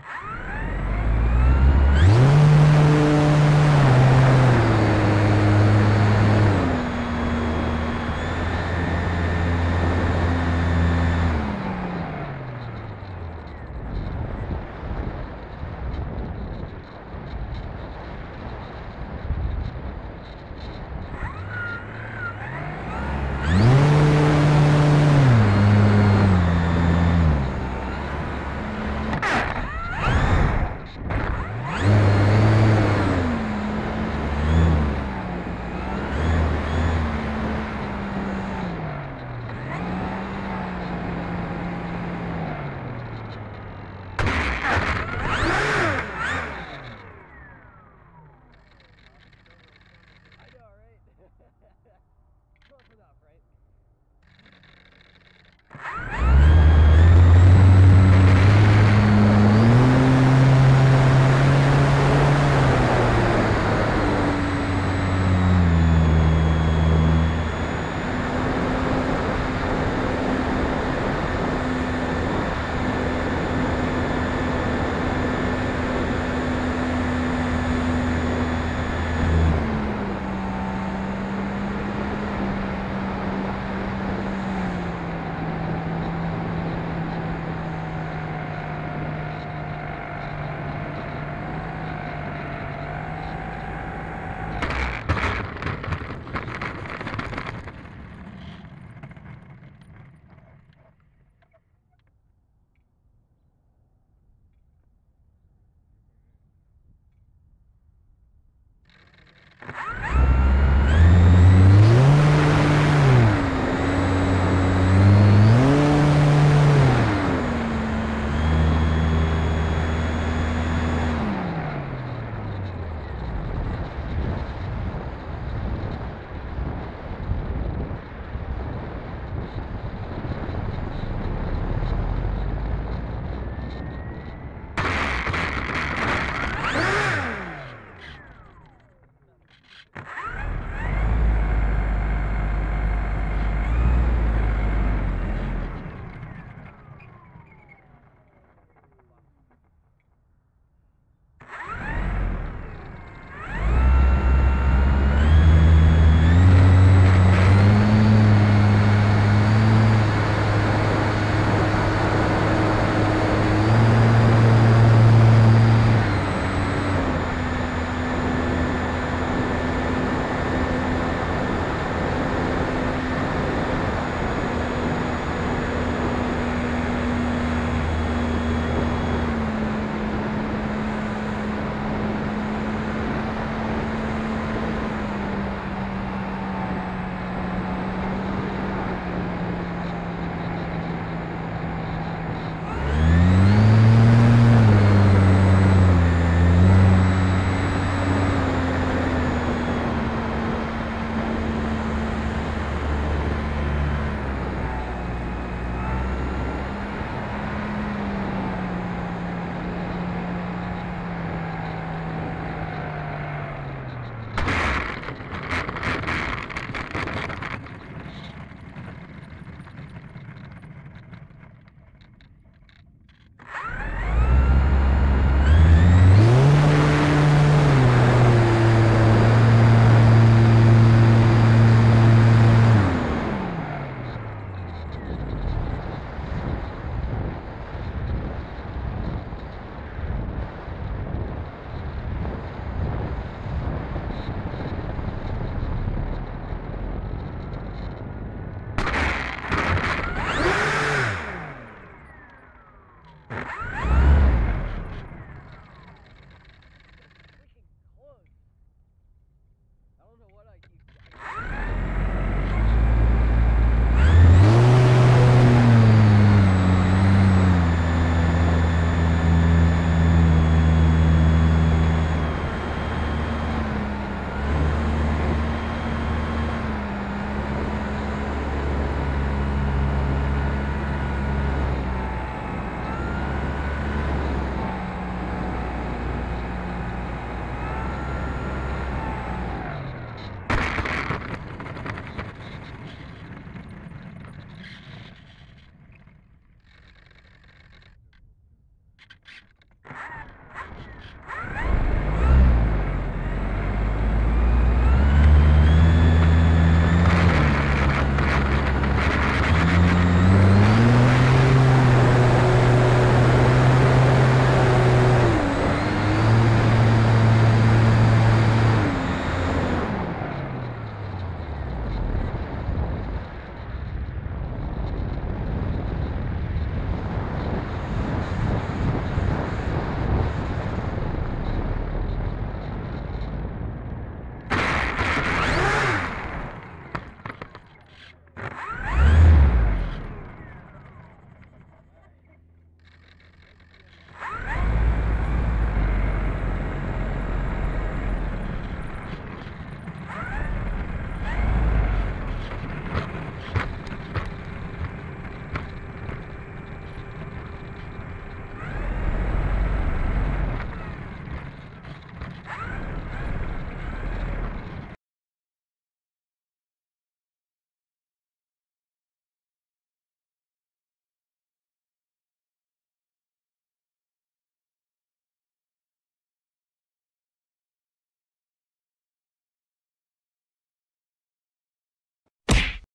Ah!